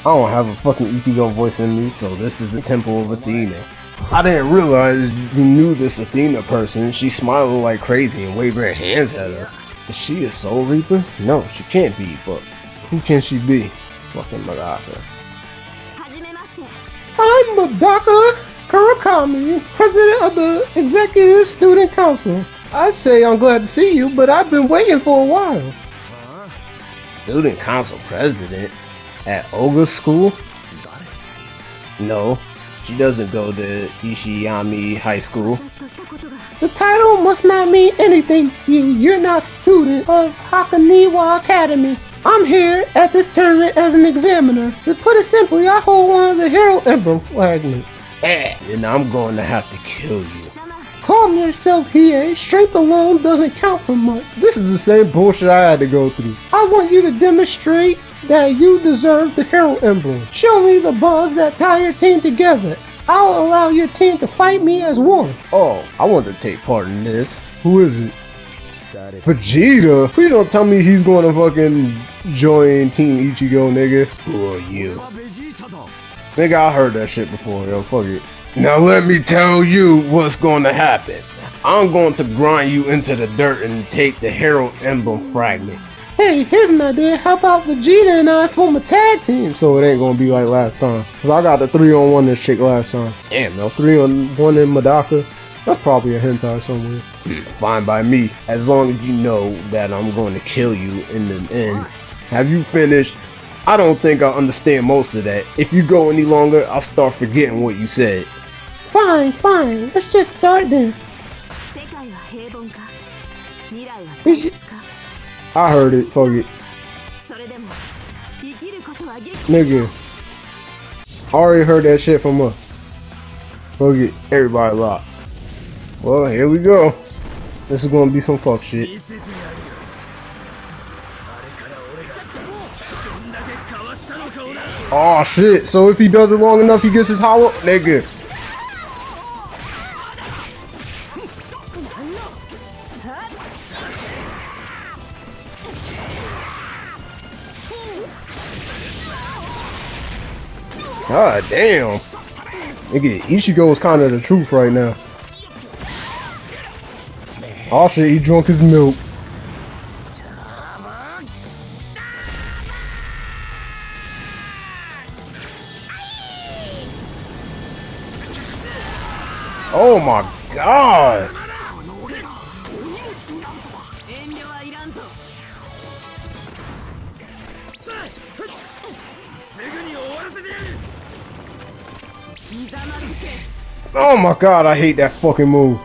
I don't have a fucking Ichigo voice in me, so this is the Temple of Athena. I didn't realize you knew this Athena person. She smiled like crazy and waved her hands at us. Is she a Soul Reaper? No, she can't be, but who can she be? Fucking Medaka. I'm Medaka Kurokami, president of the Executive Student Council. I say I'm glad to see you, but I've been waiting for a while. Student Council president? at Oga School? No, she doesn't go to Ishiyama High School. The title must not mean anything to you. You're not a student of Hakoniwa Academy. I'm here at this tournament as an examiner. To put it simply, I hold one of the Hero Emblem fragments. And I'm going to have to kill you. Calm yourself, here. Strength alone doesn't count for much. This is the same bullshit I had to go through. I want you to demonstrate that you deserve the Hero Emblem. Show me the bonds that tie your team together. I'll allow your team to fight me as one. Oh, I want to take part in this. Who is it? Vegeta? Please don't tell me he's going to fucking join Team Ichigo, nigga. Who are you? Nigga, I heard that shit before, yo. Fuck it. Now let me tell you what's going to happen. I'm going to grind you into the dirt and take the Hero Emblem fragment. Hey, here's an idea. How about Vegeta and I form a tag team? So it ain't gonna be like last time. Cause I got the three on one this chick last time. Damn, no, three on one in Medaka. That's probably a hentai somewhere. Hmm, fine by me, as long as you know that I'm going to kill you in the end. Have you finished? I don't think I understand most of that. If you go any longer, I'll start forgetting what you said. Fine, fine. Let's just start then. 世界 I heard it. Fuck it. Nigga. I already heard that shit from us. Fuck it. Everybody locked. Well, here we go. This is gonna be some fuck shit. Oh shit, so if he does it long enough, he gets his hollow? Nigga. God damn. Nigga, Ichigo is kind of the truth right now. Oh shit, he drunk his milk. Oh my god. Oh my god, I hate that fucking move.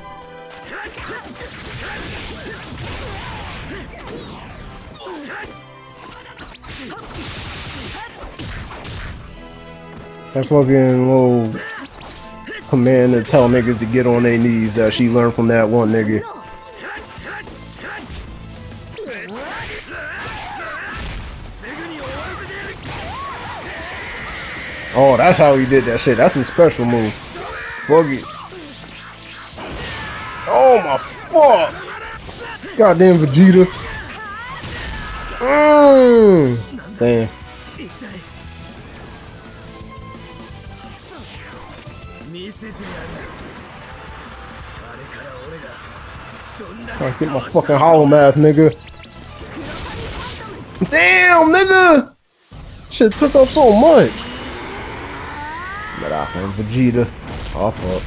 That fucking little command to tell niggas to get on their knees that she learned from that one nigga. Oh, that's how he did that shit. That's his special move. It. Oh my fuck! Goddamn Vegeta. Mmm. Damn. Trying to get my fucking hollow mask, nigga. Damn, nigga! Shit took up so much. I am Vegeta. Oh fuck.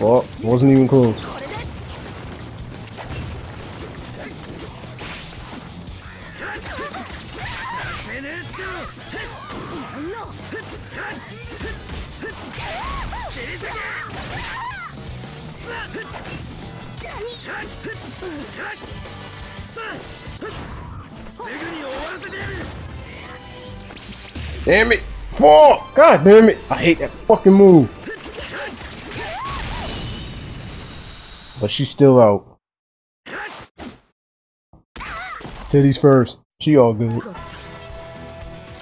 Well, wasn't even close. Damn it! Fuck! God damn it! I hate that fucking move. But she's still out. Titties first. She all good.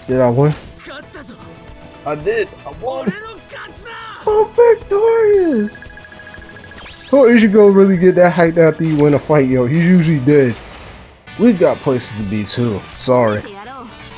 Did I win? I did. I won. I'm victorious. thought Ichigo really get that hyped after you win a fight, yo. He's usually dead. We've got places to be too. Sorry.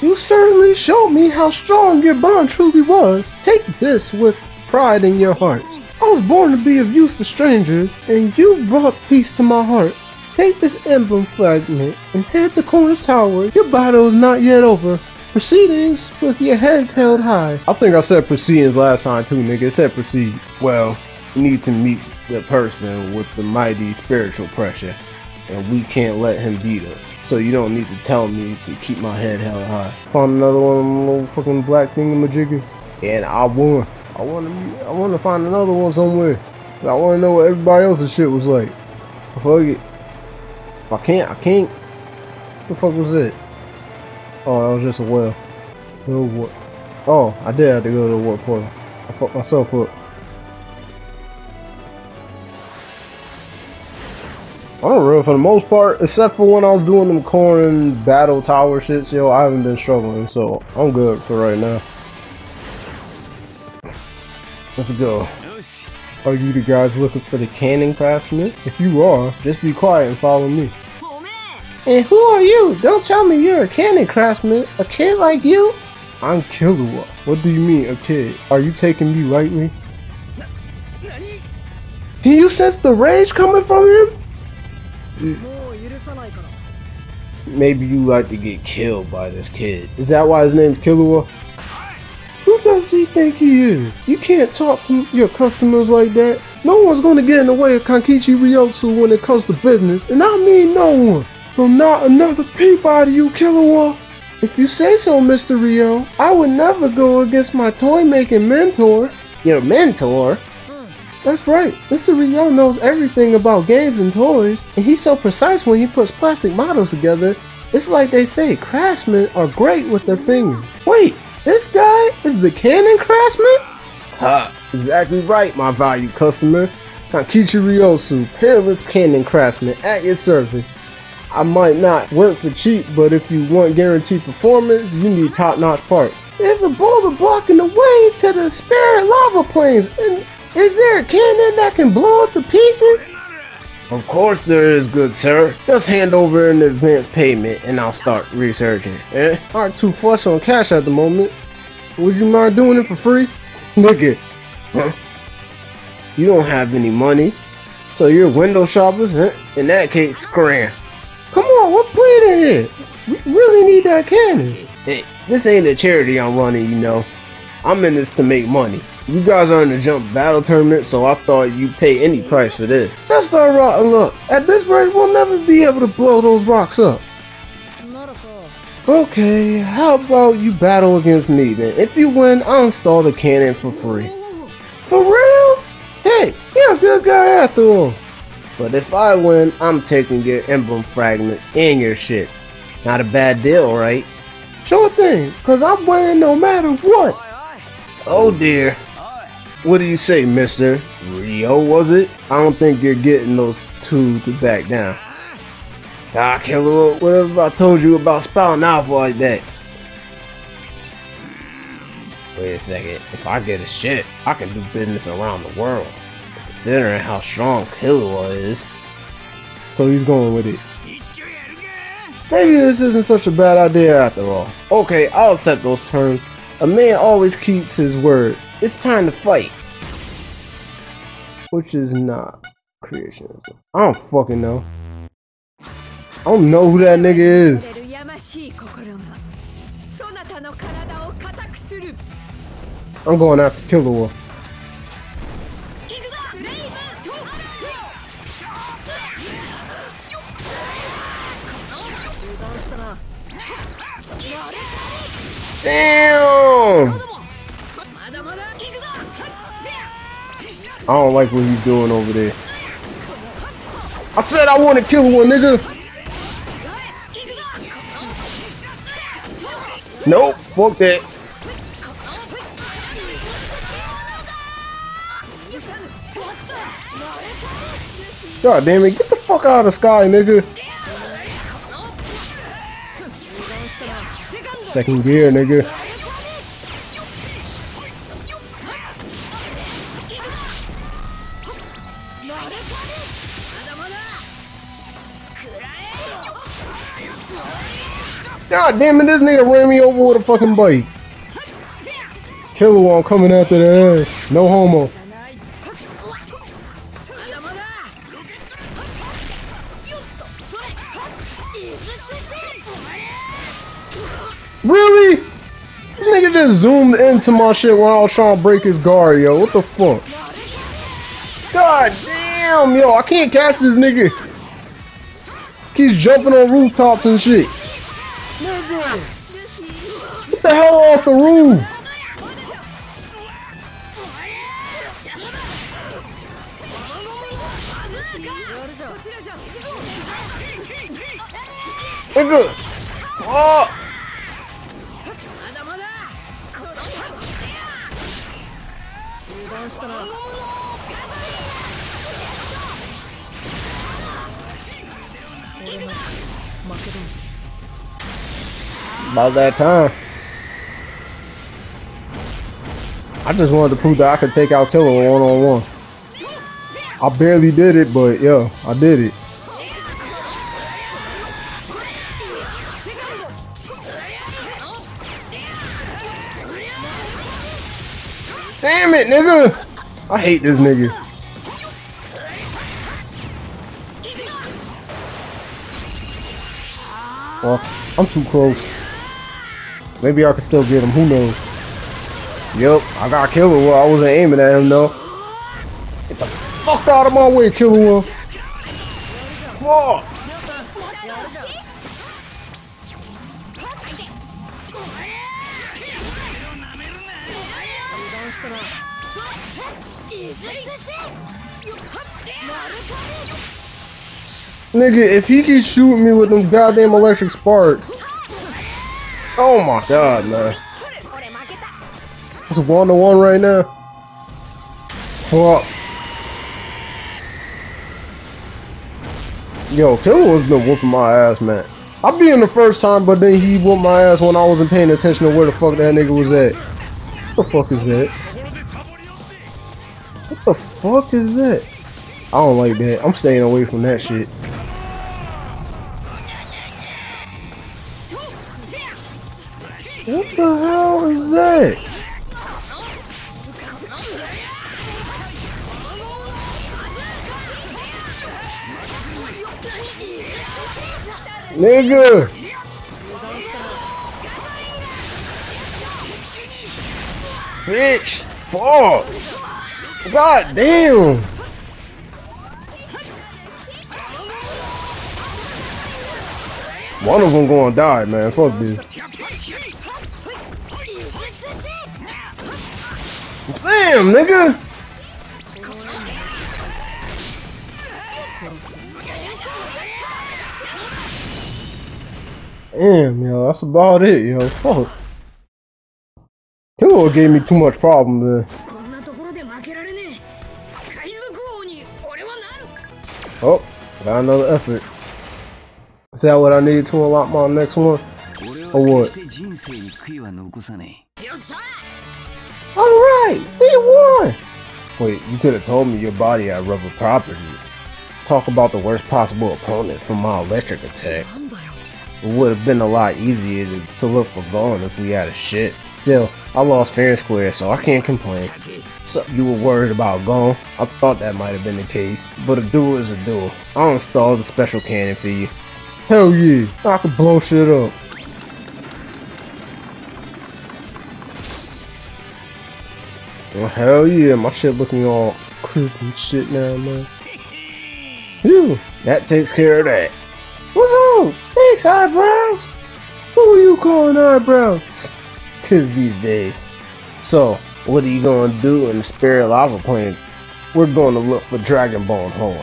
You certainly showed me how strong your bond truly was. Take this with pride in your hearts. I was born to be of use to strangers, and you brought peace to my heart. Take this emblem fragment and head the Corner's Tower. Your battle is not yet over. Proceedings with your heads held high. I think I said proceedings last time too, nigga. It said proceed. Well, you need to meet the person with the mighty spiritual pressure and we can't let him beat us. So you don't need to tell me to keep my head held high. Find another one of them little fucking black thingamajiggas, and I won. I want to. I want to find another one somewhere. I want to know what everybody else's shit was like. Fuck it. If I can't, I can't. What the fuck was it? Oh, that was just a well. No what? Oh, I did have to go to the warp portal. I fucked myself up. struggling for the most part, except for when I was doing them corn battle tower shits, yo, I haven't been struggling, so I'm good for right now. Let's go. Are you the guys looking for the canning craftsman? If you are, just be quiet and follow me. And who are you? Don't tell me you're a canning craftsman. A kid like you? I'm Killua. What do you mean, a kid? Are you taking me lightly? Can you sense the rage coming from him? Mm. Maybe you like to get killed by this kid. Is that why his name's Killua? Who does he think he is? You can't talk to your customers like that. No one's gonna get in the way of Kankichi Ryotsu when it comes to business, and I mean no one. So not another Peabody, you Killua. If you say so, Mr. Rio, I would never go against my toy making mentor. Your mentor? That's right. Mr. Rio knows everything about games and toys, and he's so precise when he puts plastic models together. It's like they say craftsmen are great with their fingers. Wait, this guy is the cannon craftsman? Ha, exactly right, my valued customer. Kankichi Ryotsu, peerless cannon craftsman at your service. I might not work for cheap, but if you want guaranteed performance, you need top-notch parts. There's a boulder blocking the way to the spirit lava plains, and is there a cannon that can blow up to pieces? Of course there is, good sir. Just hand over an advance payment and I'll start researching. Eh? Aren't too flush on cash at the moment. Would you mind doing it for free? Nigga. Huh? You don't have any money. So you're window shoppers? Huh? In that case, scram. Come on, what plan is it? We really need that cannon. Hey, this ain't a charity I'm running, you know. I'm in this to make money. You guys are in the jump battle tournament, so I thought you'd pay any price for this. Just start rotting up. At this rate, we'll never be able to blow those rocks up. Okay, how about you battle against me then? If you win, I'll install the cannon for free. For real? Hey, you're a good guy after all. But if I win, I'm taking your emblem fragments and your shit. Not a bad deal, right? Sure thing, cause I'm winning no matter what. Oh dear. What do you say, mister? Rio, was it? I don't think you're getting those two to back down. Ah, Killer, whatever I told you about spouting off like that? Wait a second, if I get a shit, I can do business around the world. Considering how strong Killua is. So he's going with it. Maybe this isn't such a bad idea after all. Okay, I'll accept those terms. A man always keeps his word. It's time to fight. Which is not creationism. I don't fucking know. I don't know who that nigga is. I'm going after Killer Wolf. Damn! I don't like what he's doing over there. I said I want to kill one, nigga. Nope, fuck that. God damn it, get the fuck out of the sky, nigga. Second gear, nigga. God damn it, this nigga ran me over with a fucking bike. Killer One coming after the ass. No homo. Zoomed into my shit when I was trying to break his guard, yo. What the fuck? God damn, yo. I can't catch this nigga. He's jumping on rooftops and shit. Get the hell off the roof. Nigga. Fuck. About that time. I just wanted to prove that I could take out Killer one on one. I barely did it, but yo, I did it. It, nigga! I hate this nigga. Well, I'm too close. Maybe I can still get him. Who knows? Yep, I got Killer One. I wasn't aiming at him though. Get the fuck out of my way, Killer One. Fuck. Nigga, if he keeps shooting me with them goddamn electric sparks. Oh my god, man. It's a one to one right now. Fuck. Yo, Killer has been whooping my ass, man. I be in the first time, but then he whooped my ass when I wasn't paying attention to where the fuck that nigga was at. What the fuck is that? What the fuck is that? I don't like that. I'm staying away from that shit. What the hell is that? Nigga! Bitch! Fuck! God damn! One of them gonna die, man. Fuck this. Damn, nigga! Damn, yo, that's about it, yo. Fuck. Killer gave me too much problem, man. Oh, got another effort. Is that what I need to unlock my next one? Or what? Alright, we won! Wait, you could have told me your body had rubber properties. Talk about the worst possible opponent for my electric attacks. It would have been a lot easier to, to look for bone if we had a shit. Still, I lost fair and square, so I can't complain. So you were worried about Gon? I thought that might have been the case, but a duel is a duel. I'll install the special cannon for you. Hell yeah, I can blow shit up. Well, hell yeah, my shit looking all crisp and shit now, man. Phew, that takes care of that. Woohoo! Thanks, eyebrows! Who are you calling eyebrows? kids these days. So, what are you going to do in the spirit lava planet? We're going to look for Dragon Ball Horn.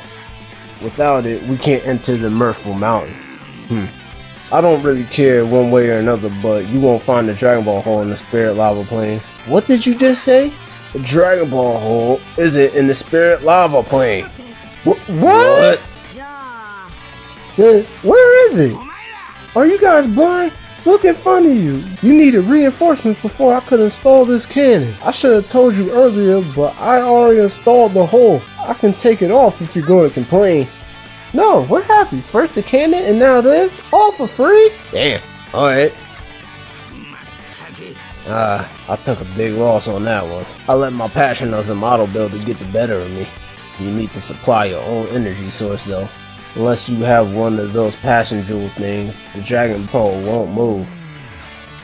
Without it, we can't enter the Mirthful Mountain. Hmm. I don't really care one way or another, but you won't find the Dragon Ball hole in the Spirit Lava Plane. What did you just say? The Dragon Ball hole isn't in the Spirit Lava Plane. Wh what? what? Yeah. Where is it? Are you guys blind? Look in front of you. You needed reinforcements before I could install this cannon. I should have told you earlier, but I already installed the hole. I can take it off if you're going to complain. No, we're happy. First the cannon and now this? All for free? Damn. Alright. Ah, I took a big loss on that one. I let my passion as a model builder get the better of me. You need to supply your own energy source though. Unless you have one of those passion jewel things, the dragon pole won't move.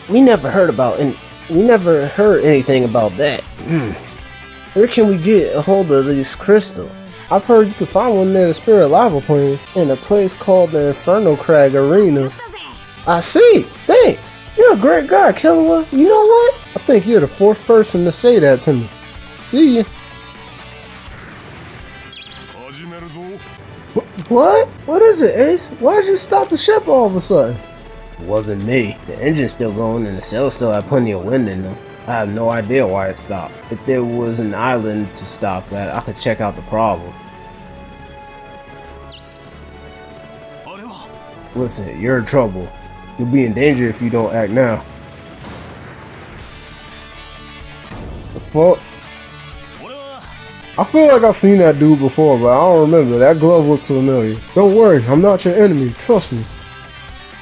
We never heard about and we never heard anything about that. Hmm. Where can we get a hold of this crystal? I've heard you can find one near the Spirit Lava Plains in a place called the Inferno Crag Arena. I see. Thanks. You're a great guy, Killua. You know what? I think you're the fourth person to say that to me. See ya. What? What is it, Ace? Why'd you stop the ship all of a sudden? It wasn't me. The engine's still going and the sails still have plenty of wind in them. I have no idea why it stopped. If there was an island to stop at, I could check out the problem. Listen, you're in trouble. You'll be in danger if you don't act now. The fuck? I feel like I've seen that dude before, but I don't remember. That glove looks familiar. Don't worry, I'm not your enemy. Trust me.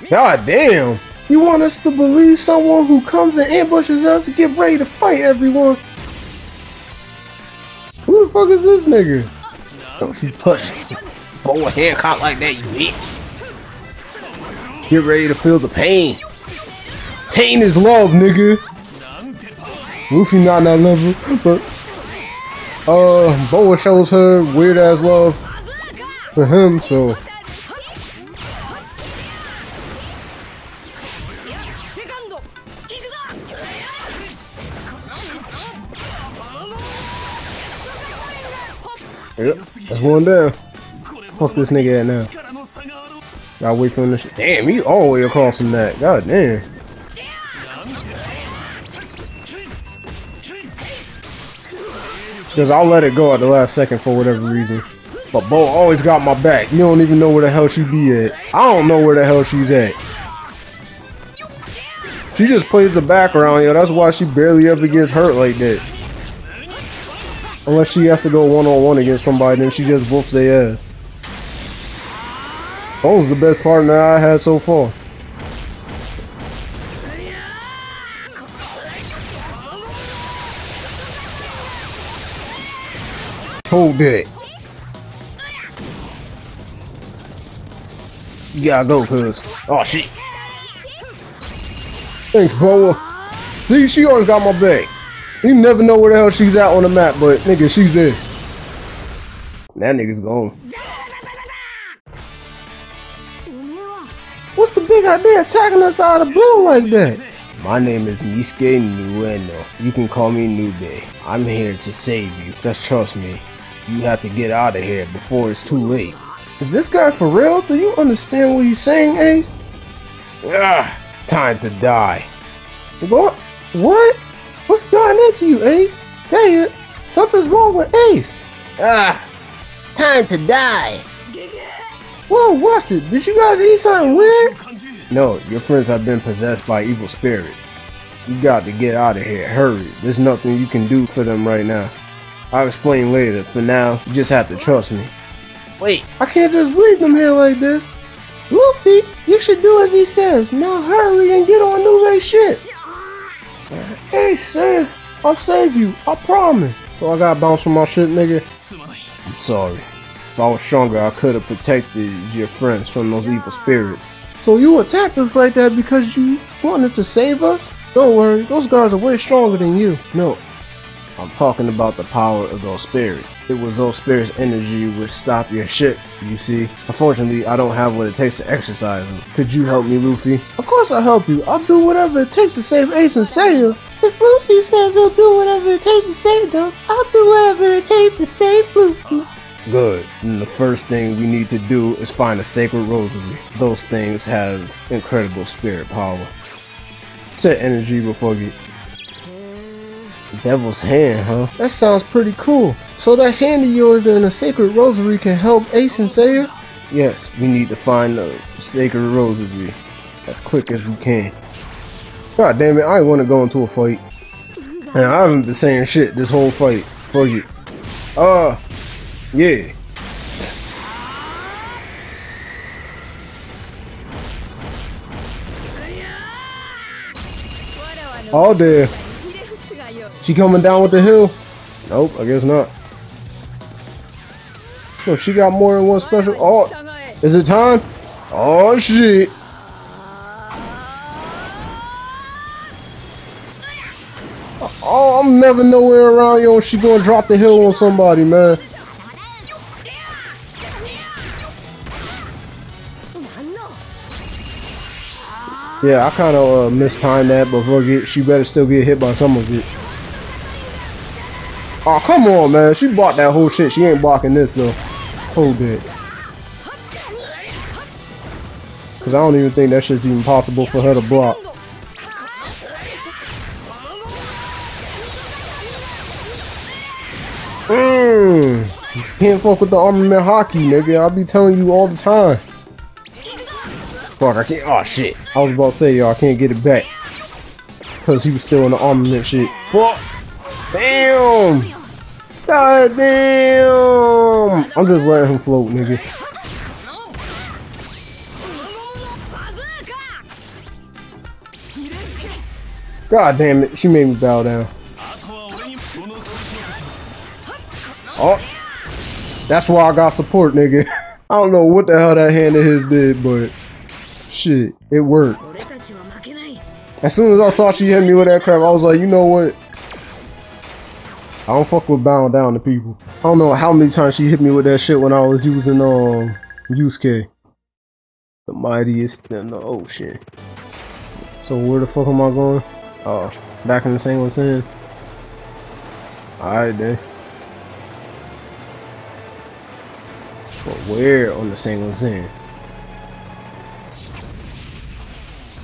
God damn! You want us to believe someone who comes and ambushes us and get ready to fight everyone? Who the fuck is this nigga? Don't you push Boy, a haircut like that, you bitch. Get ready to feel the pain. Pain is love, nigga. Luffy not that level, but uh, Boa shows her weird ass love for him, so. Yep, that's one down. Fuck this nigga at now. Gotta wait for him to. Damn, he all the way across from that. God damn. Because I'll let it go at the last second for whatever reason. But Bo always got my back. You don't even know where the hell she be at. I don't know where the hell she's at. She just plays the background, yo. That's why she barely ever gets hurt like that. Unless she has to go one on one against somebody, then she just whoops their ass. Bo's the best partner I had so far. Hold that. You gotta go, cuz. Oh, shit. Thanks, Boa. See, she always got my back. You never know where the hell she's at on the map, but nigga, she's there. That nigga's gone. What's the big idea attacking us out of the blue like that? My name is Meisuke Nueno. You can call me Nube. I'm here to save you. Just trust me. You have to get out of here before it's too late. Is this guy for real? Do you understand what he's saying, Ace? Ah, time to die. What? What? What's going into you, Ace? Say it. Something's wrong with Ace. Ah, time to die. Whoa, watch it. Did you guys eat something weird? No, your friends have been possessed by evil spirits. You got to get out of here. Hurry. There's nothing you can do for them right now. I'll explain later. For now, you just have to trust me. Wait, I can't just leave them here like this. Luffy, you should do as he says. Now hurry and get on Nube's ship. Hey, sir, I'll save you. I promise. So I got bounced from my shit, nigga. I'm sorry. If I was stronger, I could have protected your friends from those evil spirits. So you attacked us like that because you wanted to save us? Don't worry, those guys are way stronger than you. No, I'm talking about the power of those spirits. It was those spirits' energy which stopped your ship, you see. Unfortunately, I don't have what it takes to exercise them. Could you help me, Luffy? Of course I'll help you. I'll do whatever it takes to save Ace and Seiya. If Luffy says he'll do whatever it takes to save them, I'll do whatever it takes to save Luffy. Good. And the first thing we need to do is find a sacred rosary. Those things have incredible spirit power. Set energy before you. Devil's hand, huh? That sounds pretty cool. So that hand of yours and a sacred rosary can help Ace and Seiya? Yes, we need to find the sacred rosary as quick as we can. God damn it, I ain't want to go into a fight. Man, I haven't been saying shit this whole fight. Fuck it. Uh, yeah. Oh, there. She coming down with the hill? Nope, I guess not. So she got more than one special. Oh, is it time? Oh, shit. Oh, I'm never nowhere around, yo. She gonna drop the hill on somebody, man. Yeah, I kind of uh, mistimed that, but forget, she better still get hit by some of it. Oh, come on, man. She bought that whole shit. She ain't blocking this, though. Hold it. Because I don't even think that shit's even possible for her to block. Mmm. Can't fuck with the armament haki, nigga. I'll be telling you all the time. Fuck, I can't. Oh, shit. I was about to say, y'all, I can't get it back. Because he was still in the armament shit. Fuck. Damn! God damn! I'm just letting him float, nigga. God damn it, she made me bow down. Oh, that's why I got support, nigga. I don't know what the hell that hand of his did, but shit, it worked. As soon as I saw she hit me with that crap, I was like, you know what? I don't fuck with bowing down to people. I don't know how many times she hit me with that shit when I was using um Yusuke. The mightiest in the ocean. So where the fuck am I going? Oh, back in the same one saying. Alright then. But where on the same one saying?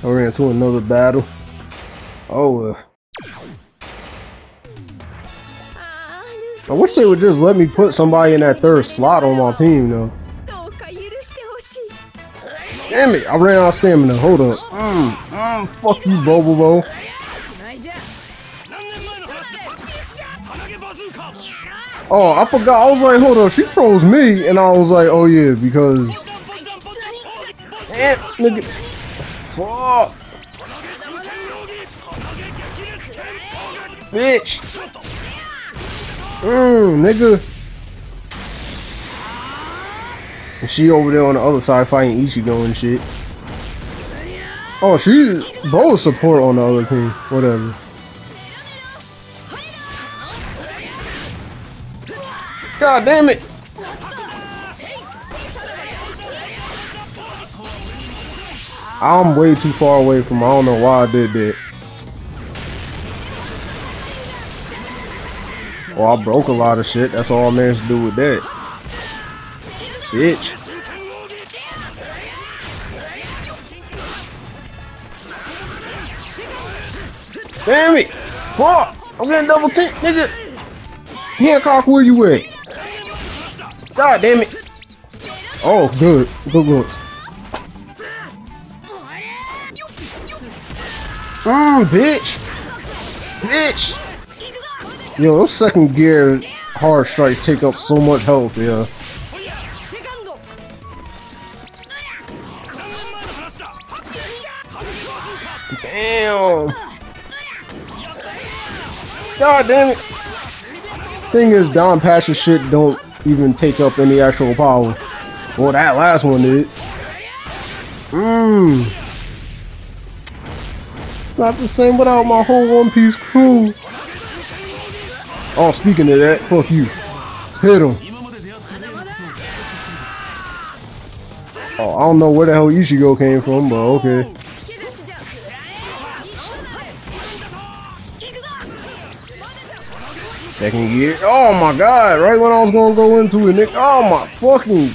I ran into another battle. Oh, uh, I wish they would just let me put somebody in that third slot on my team, though. Damn it, I ran out of stamina. Hold on. Mm, mm, fuck you, Bobobo. Oh, I forgot. I was like, hold on. She froze me, and I was like, oh yeah, because. Nigga. Fuck. Bitch. Mmm, nigga. And she over there on the other side fighting Ichigo and shit. Oh, she's both support on the other team. Whatever. God damn it! I'm way too far away from. I don't know why I did that. Well, I broke a lot of shit. That's all I managed to do with that. Bitch. Damn it! Fuck! I'm getting double team, nigga. Hancock, where you at? God damn it! Oh, good, good looks. Mmm, bitch, bitch. Yo, those second gear hard strikes take up so much health, yeah. Damn! God damn it! Thing is, Don passion shit don't even take up any actual power. Well, that last one did. Mmm. It's not the same without my whole One Piece crew. Oh, speaking of that, fuck you. Hit him. Oh, I don't know where the hell Ichigo came from, but okay. Second gear. Oh my god, right when I was gonna go into it, Nick. Oh my fucking.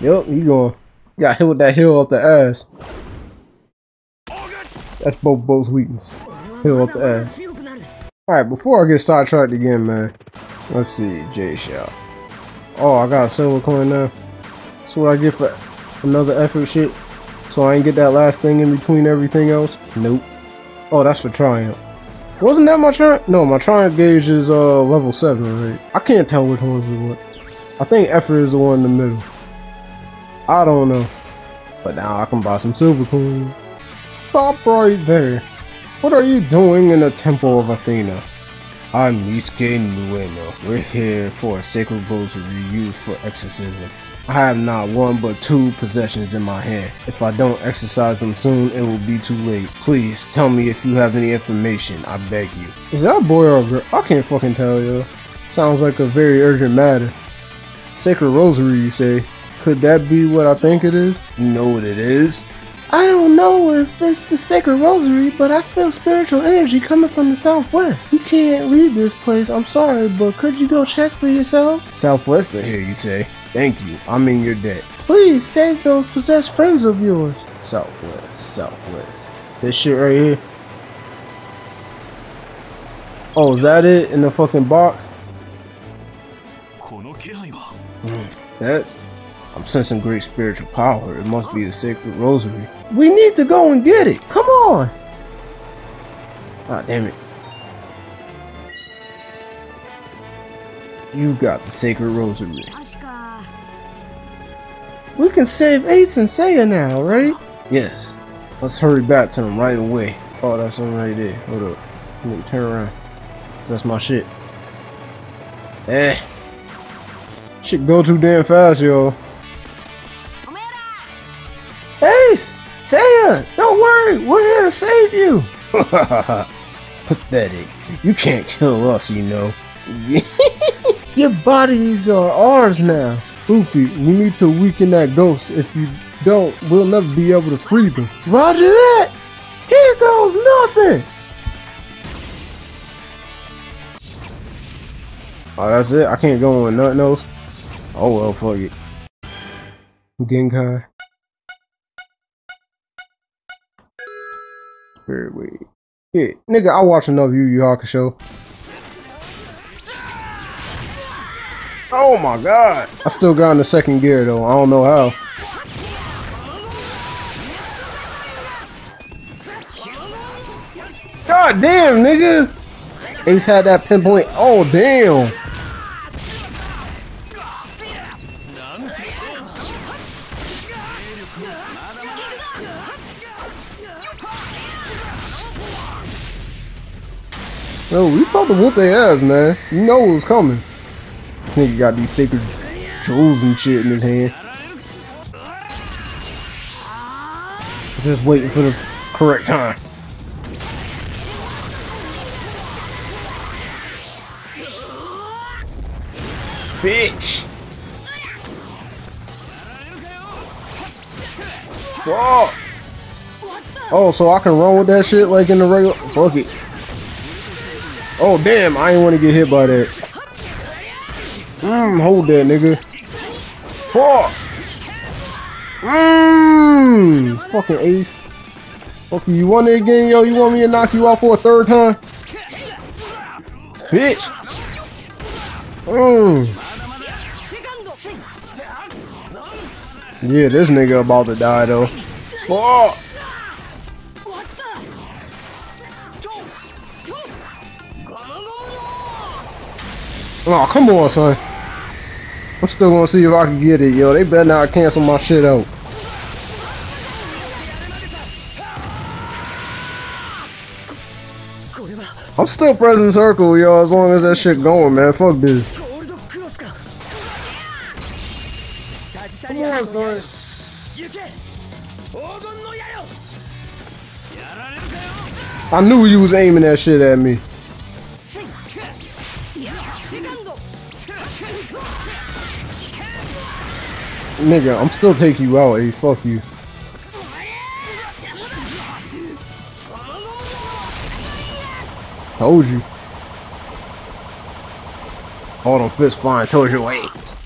Yep, he going. Got hit with that heel up the ass. That's Bobobo's weakness. The. Eh. Alright, before I get sidetracked again, man. Let's see, J Shell. Oh, I got a silver coin now. That's what I get for another effort shit. So I ain't get that last thing in between everything else. Nope. Oh, that's for triumph. Wasn't that my triumph? No, my triumph gauge is uh level 7, right? I can't tell which one's the one. I think effort is the one in the middle. I don't know. But now I can buy some silver coin. Stop right there. What are you doing in the Temple of Athena? I'm Meisuke Nueno. We're here for a sacred rosary used for exorcisms. I have not one but two possessions in my hand. If I don't exercise them soon, it will be too late. Please tell me if you have any information. I beg you. Is that a boy or a girl? I can't fucking tell you. Sounds like a very urgent matter. Sacred rosary, you say? Could that be what I think it is? You know what it is? I don't know if it's the Sacred Rosary, but I feel spiritual energy coming from the Southwest. You can't leave this place, I'm sorry, but could you go check for yourself? Southwest I hear you say. Thank you, I'm in your debt. Please save those possessed friends of yours. Southwest, Southwest. This shit right here. Oh, is that it in the fucking box? Mm, that's I'm sensing great spiritual power. It must be the sacred rosary. We need to go and get it. Come on. Ah, damn it. You got the sacred rosary. We can save Ace and Seiya now, right? Yes. Let's hurry back to them right away. Oh, that's something right there. Hold up. Let turn around. That's my shit. Eh. Shit go too damn fast, yo. To save you! Pathetic. You can't kill us, you know. Your bodies are ours now. Luffy, we need to weaken that ghost. If you don't, we'll never be able to free them. Roger that! Here goes nothing! Oh, that's it? I can't go on nothing else? Oh well, fuck it. Genkai. Wave. Yeah, nigga, I watch enough Yu Yu Hakusho. Oh my god! I still got in the second gear though. I don't know how. God damn, nigga! Ace had that pinpoint. Oh damn! Yo, we about to whoop their ass, man. You know what was coming. This nigga got these sacred jewels and shit in his hand. Just waiting for the correct time. Bitch! Whoa! Oh, so I can run with that shit like in the regular. Fuck it. Oh, damn. I didn't want to get hit by that. Mmm, hold that, nigga. Fuck. Mmm. Fucking ace. Okay, you want it again, yo? You want me to knock you out for a third time? Bitch. Mmm. Yeah, this nigga about to die, though. Fuck. Oh, come on, son. I'm still gonna see if I can get it, yo. They better not cancel my shit out. I'm still present circle, yo, as long as that shit going, man. Fuck this. Come on, son. I knew you was aiming that shit at me. Nigga, I'm still taking you out, Ace. Fuck you. Told you. All them fists flying towards your Ace.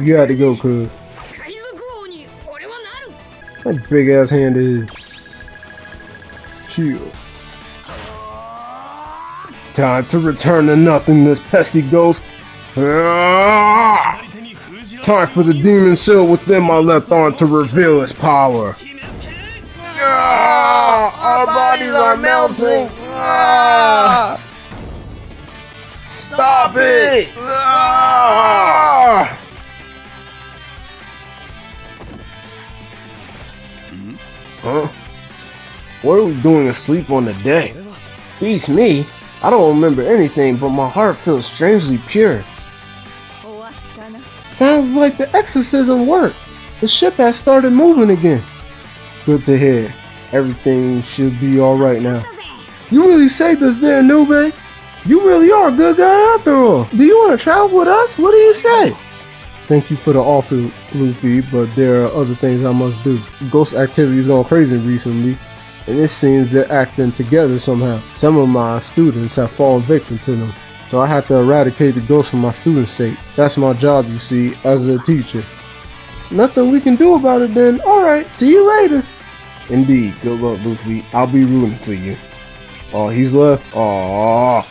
You had to go, cuz. That big ass hand is. Chill. Time to return to nothingness, pesky ghost. Ah! Time for the demon seal within my left arm to reveal its power. Ah, our bodies are melting. Ah. Stop it! Ah. Huh? What are we doing asleep on the deck? Peace me. I don't remember anything, but my heart feels strangely pure. Sounds like the exorcism worked. The ship has started moving again. Good to hear. Everything should be alright now. You really saved us there, Nube. You really are a good guy after all. Do you want to travel with us? What do you say? Thank you for the offer, Luffy, but there are other things I must do. Ghost activity's gone crazy recently, and it seems they're acting together somehow. Some of my students have fallen victim to them so I have to eradicate the ghosts for my students' sake. That's my job, you see, as a teacher. Nothing we can do about it then. Alright, see you later. Indeed, good luck, Luffy. I'll be rooting for you. Oh, he's left? Oh,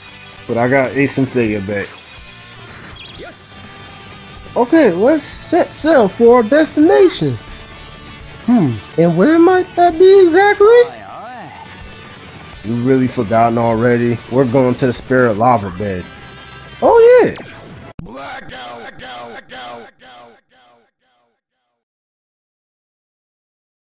but I got Ace Sensei back. Yes. Okay, let's set sail for our destination. Hmm, and where might that be exactly? You really forgotten already? We're going to the spirit lava bed. Oh yeah! Blackout!